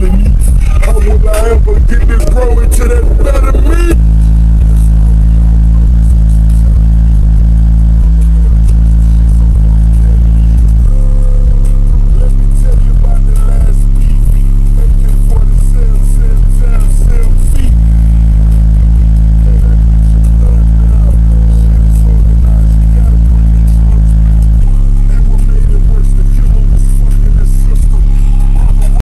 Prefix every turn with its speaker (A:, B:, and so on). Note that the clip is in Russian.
A: Дякую.